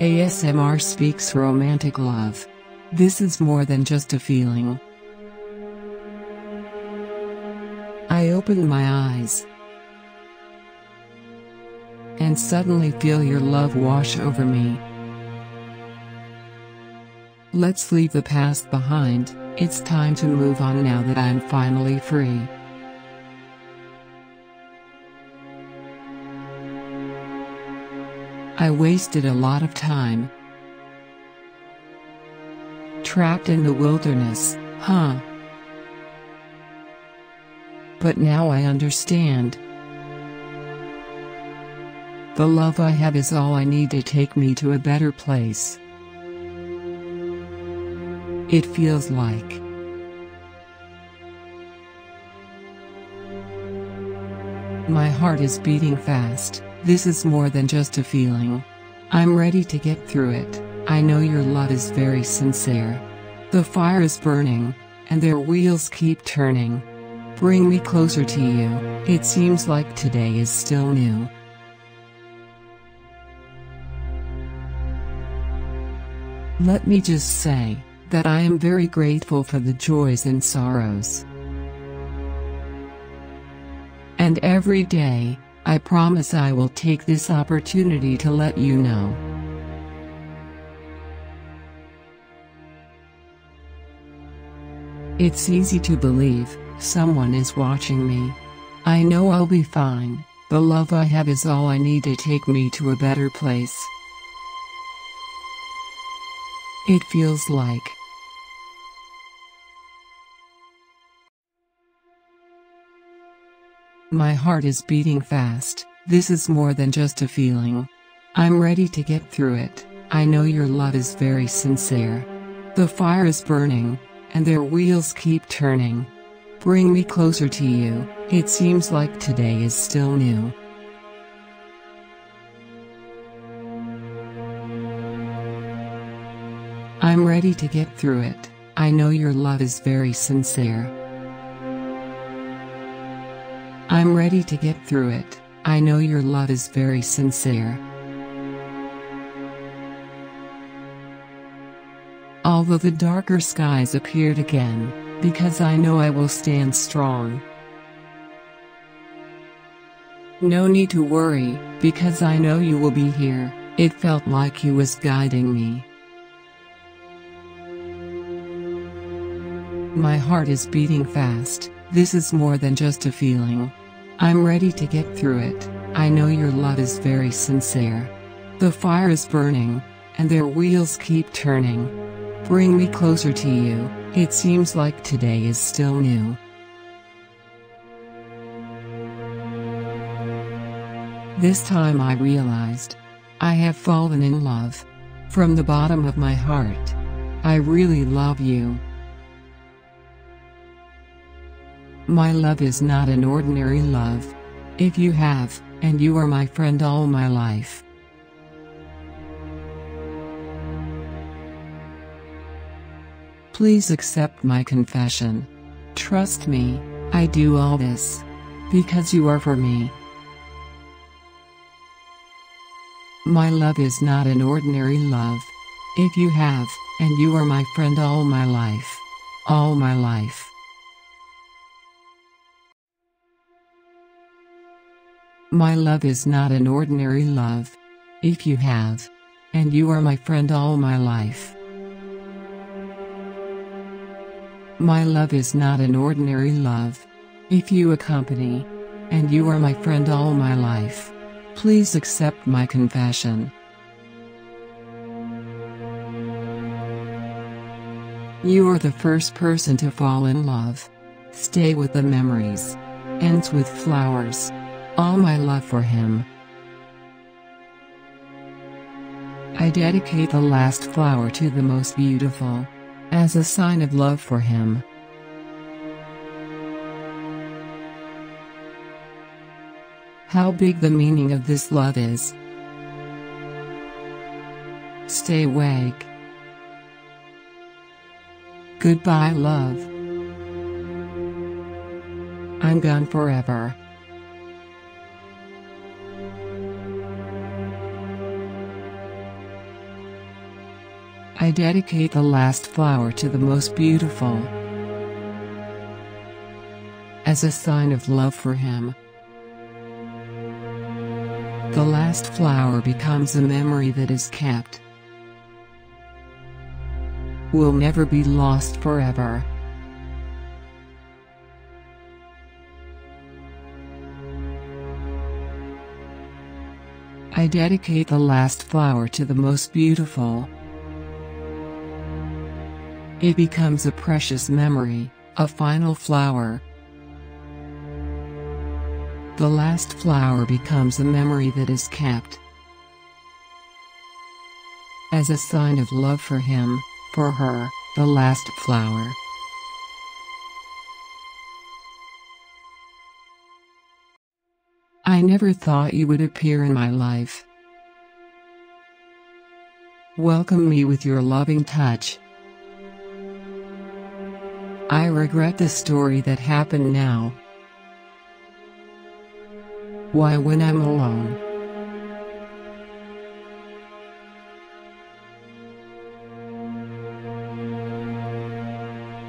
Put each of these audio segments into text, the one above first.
ASMR speaks romantic love. This is more than just a feeling. I open my eyes and suddenly feel your love wash over me. Let's leave the past behind, it's time to move on now that I'm finally free. I wasted a lot of time. Trapped in the wilderness, huh? But now I understand. The love I have is all I need to take me to a better place. It feels like. My heart is beating fast. This is more than just a feeling. I'm ready to get through it. I know your love is very sincere. The fire is burning, and their wheels keep turning. Bring me closer to you. It seems like today is still new. Let me just say that I am very grateful for the joys and sorrows. And every day, I promise I will take this opportunity to let you know. It's easy to believe, someone is watching me. I know I'll be fine, the love I have is all I need to take me to a better place. It feels like My heart is beating fast, this is more than just a feeling. I'm ready to get through it, I know your love is very sincere. The fire is burning, and their wheels keep turning. Bring me closer to you, it seems like today is still new. I'm ready to get through it, I know your love is very sincere. I'm ready to get through it, I know your love is very sincere. Although the darker skies appeared again, because I know I will stand strong. No need to worry, because I know you will be here, it felt like you was guiding me. My heart is beating fast, this is more than just a feeling. I'm ready to get through it, I know your love is very sincere. The fire is burning, and their wheels keep turning. Bring me closer to you, it seems like today is still new. This time I realized. I have fallen in love. From the bottom of my heart. I really love you. My love is not an ordinary love. If you have, and you are my friend all my life. Please accept my confession. Trust me, I do all this. Because you are for me. My love is not an ordinary love. If you have, and you are my friend all my life. All my life. My love is not an ordinary love. If you have. And you are my friend all my life. My love is not an ordinary love. If you accompany. And you are my friend all my life. Please accept my confession. You are the first person to fall in love. Stay with the memories. Ends with flowers all my love for him. I dedicate the last flower to the most beautiful, as a sign of love for him. How big the meaning of this love is. Stay awake. Goodbye, love. I'm gone forever. I dedicate the last flower to the most beautiful. As a sign of love for him. The last flower becomes a memory that is kept. Will never be lost forever. I dedicate the last flower to the most beautiful. It becomes a precious memory, a final flower. The last flower becomes a memory that is kept. As a sign of love for him, for her, the last flower. I never thought you would appear in my life. Welcome me with your loving touch. I regret the story that happened now. Why when I'm alone?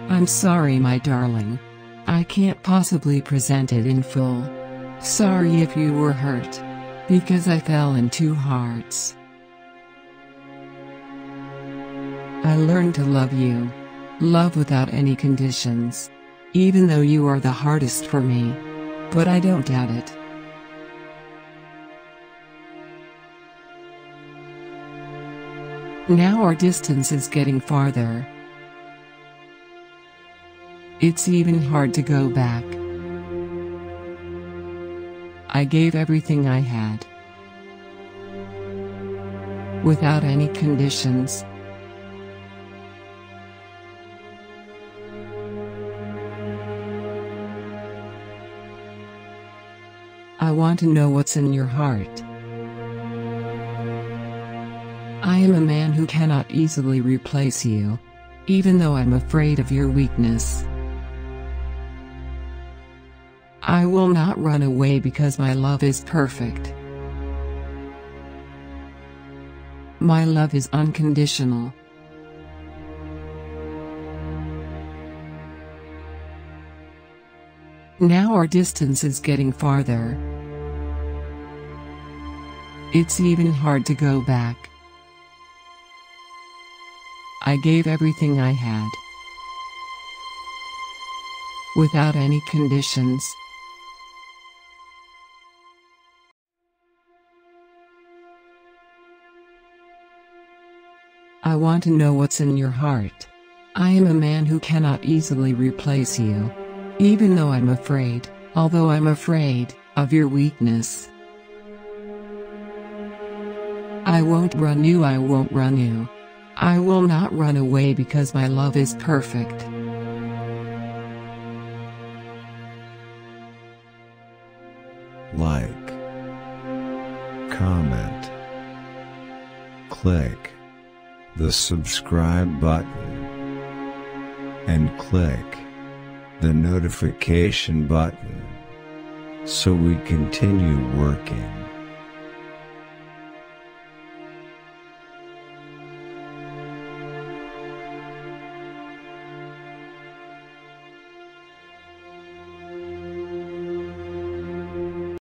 I'm sorry my darling. I can't possibly present it in full. Sorry if you were hurt. Because I fell in two hearts. I learned to love you. Love without any conditions. Even though you are the hardest for me. But I don't doubt it. Now our distance is getting farther. It's even hard to go back. I gave everything I had. Without any conditions. Want to know what's in your heart. I am a man who cannot easily replace you. Even though I'm afraid of your weakness. I will not run away because my love is perfect. My love is unconditional. Now our distance is getting farther. It's even hard to go back. I gave everything I had. Without any conditions. I want to know what's in your heart. I am a man who cannot easily replace you. Even though I'm afraid, although I'm afraid, of your weakness. I won't run you, I won't run you. I will not run away because my love is perfect. Like. Comment. Click the subscribe button and click the notification button so we continue working.